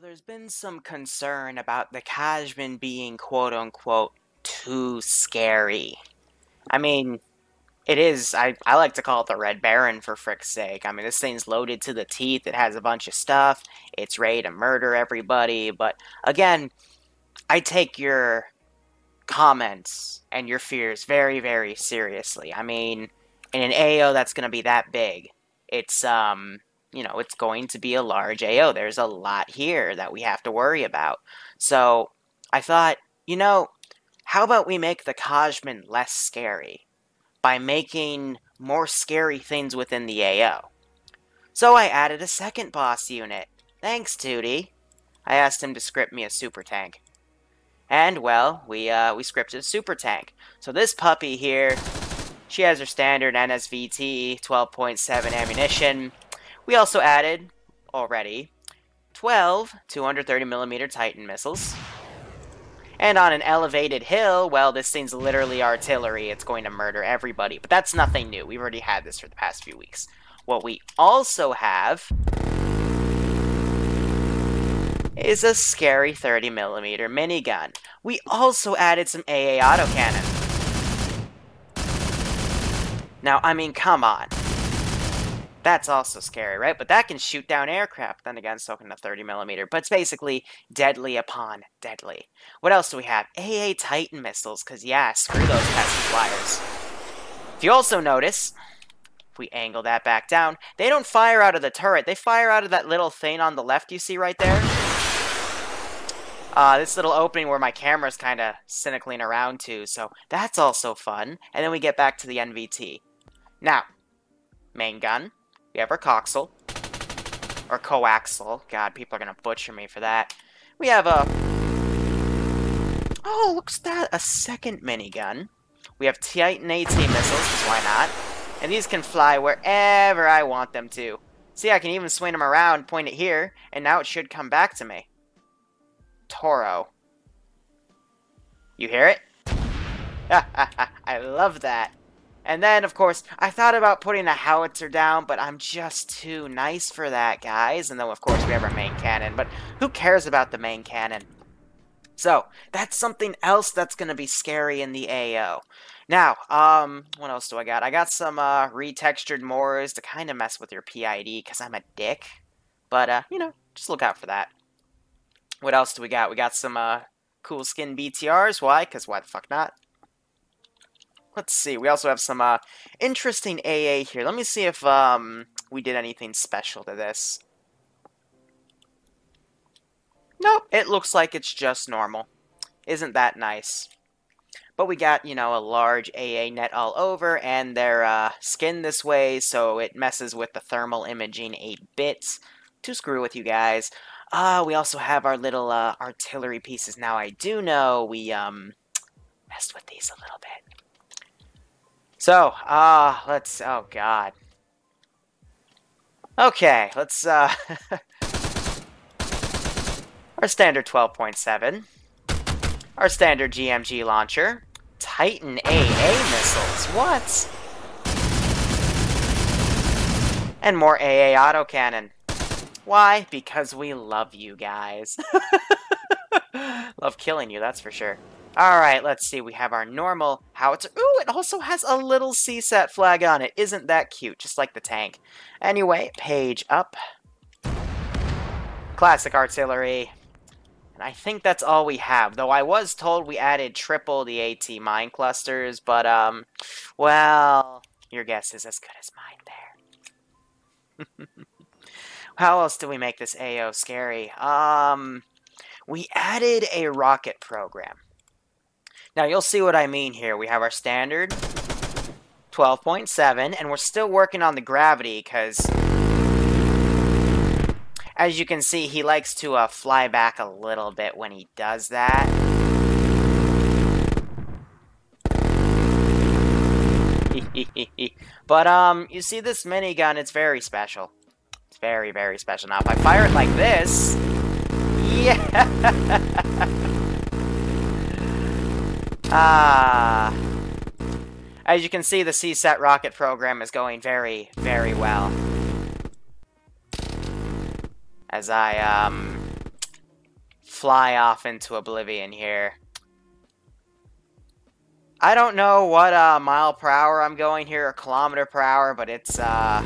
There's been some concern about the Kajman being quote unquote too scary. I mean, it is, I, I like to call it the Red Baron for frick's sake. I mean, this thing's loaded to the teeth, it has a bunch of stuff, it's ready to murder everybody, but again, I take your comments and your fears very, very seriously. I mean, in an AO that's going to be that big, it's, um, you know, it's going to be a large AO. There's a lot here that we have to worry about. So I thought, you know, how about we make the Kajman less scary by making more scary things within the AO? So I added a second boss unit. Thanks, Tooty. I asked him to script me a super tank. And, well, we, uh, we scripted a super tank. So this puppy here, she has her standard NSVT, 12.7 ammunition, we also added, already, 12 230mm Titan missiles. And on an elevated hill, well, this thing's literally artillery. It's going to murder everybody. But that's nothing new. We've already had this for the past few weeks. What we also have is a scary 30mm minigun. We also added some AA autocannon. Now, I mean, come on. That's also scary, right? But that can shoot down aircraft. Then again, so can the 30 millimeter. But it's basically deadly upon deadly. What else do we have? AA Titan missiles, because yeah, screw those pesky flyers. If you also notice, if we angle that back down, they don't fire out of the turret. They fire out of that little thing on the left you see right there. Uh, this little opening where my camera's kind of cynically around to, so that's also fun. And then we get back to the NVT. Now, main gun, we have our coxel. Or coaxial. God, people are going to butcher me for that. We have a... Oh, looks that a second minigun. We have Titan AT missiles, why not? And these can fly wherever I want them to. See, I can even swing them around, point it here, and now it should come back to me. Toro. You hear it? I love that. And then, of course, I thought about putting a howitzer down, but I'm just too nice for that, guys. And then, of course, we have our main cannon. But who cares about the main cannon? So, that's something else that's going to be scary in the AO. Now, um, what else do I got? I got some, uh, retextured Moors to kind of mess with your PID, because I'm a dick. But, uh, you know, just look out for that. What else do we got? We got some, uh, cool skin BTRs. Why? Because why the fuck not? Let's see. We also have some uh, interesting AA here. Let me see if um, we did anything special to this. Nope, it looks like it's just normal. Isn't that nice? But we got, you know, a large AA net all over, and they're uh, skinned this way, so it messes with the thermal imaging 8 bits. To screw with you guys. Uh, we also have our little uh, artillery pieces. Now, I do know we um, messed with these a little bit. So, uh, let's, oh god. Okay, let's, uh, our standard 12.7, our standard GMG launcher, Titan AA missiles, what? And more AA autocannon. Why? Because we love you guys. love killing you, that's for sure. Alright, let's see. We have our normal howitzer. Ooh, it also has a little CSAT flag on it. Isn't that cute? Just like the tank. Anyway, page up. Classic artillery. And I think that's all we have. Though I was told we added triple the AT mine clusters, but, um, well, your guess is as good as mine there. How else do we make this AO scary? Um, we added a rocket program. Now you'll see what I mean here. We have our standard 12.7, and we're still working on the gravity because, as you can see, he likes to uh, fly back a little bit when he does that. but, um, you see this minigun, it's very special. It's very, very special. Now, if I fire it like this... Yeah! Ah. As you can see, the CSAT rocket program is going very, very well. As I, um, fly off into oblivion here. I don't know what uh, mile per hour I'm going here, or kilometer per hour, but it's, uh...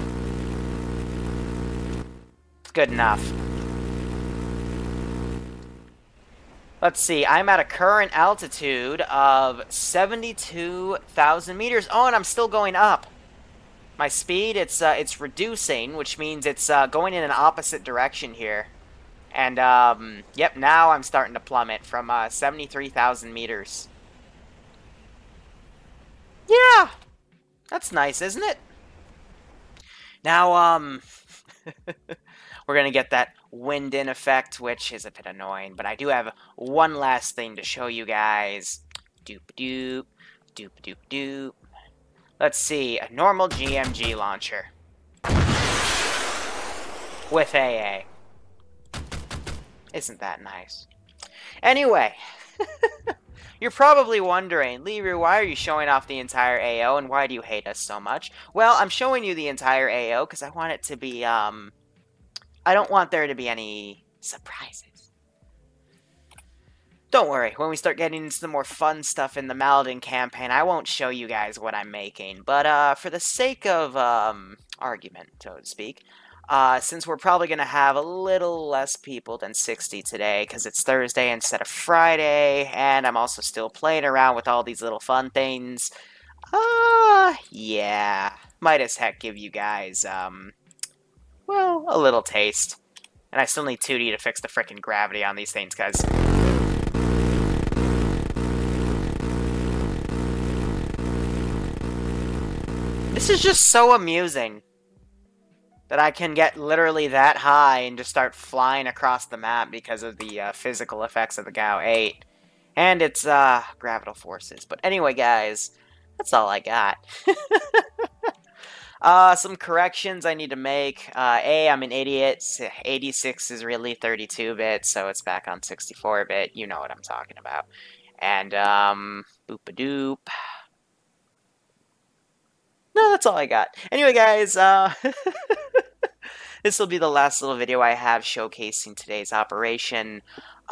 It's good enough. Let's see, I'm at a current altitude of 72,000 meters. Oh, and I'm still going up. My speed, it's uh, it's reducing, which means it's uh, going in an opposite direction here. And, um, yep, now I'm starting to plummet from uh, 73,000 meters. Yeah, that's nice, isn't it? Now, um, we're going to get that wind in effect, which is a bit annoying, but I do have one last thing to show you guys. Doop doop, doop doop doop. Let's see, a normal GMG launcher. With AA. Isn't that nice? Anyway, you're probably wondering, Liru, why are you showing off the entire AO and why do you hate us so much? Well, I'm showing you the entire AO because I want it to be, um, I don't want there to be any surprises. Don't worry, when we start getting into the more fun stuff in the Maladin campaign, I won't show you guys what I'm making. But uh, for the sake of um, argument, so to speak, uh, since we're probably going to have a little less people than 60 today, because it's Thursday instead of Friday, and I'm also still playing around with all these little fun things, uh, yeah, might as heck give you guys, um, well, a little taste. And I still need Tooty to fix the frickin' gravity on these things, guys. This is just so amusing. That I can get literally that high and just start flying across the map because of the uh, physical effects of the GAU 8. And its uh, gravital forces. But anyway, guys, that's all I got. Uh, some corrections I need to make. Uh, A, I'm an idiot. 86 is really 32-bit, so it's back on 64-bit. You know what I'm talking about. And, um, boop-a-doop. No, that's all I got. Anyway, guys, uh... this will be the last little video I have showcasing today's operation.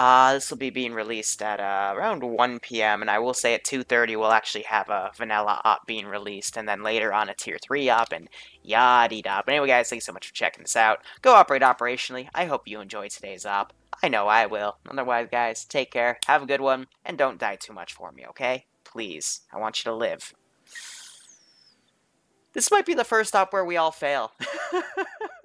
Uh, this will be being released at uh, around 1 p.m. and I will say at 2:30 we'll actually have a vanilla op being released, and then later on a tier 3 op and yada da. But anyway, guys, thanks so much for checking this out. Go operate operationally. I hope you enjoyed today's op. I know I will. Otherwise, guys, take care, have a good one, and don't die too much for me, okay? Please, I want you to live. This might be the first op where we all fail.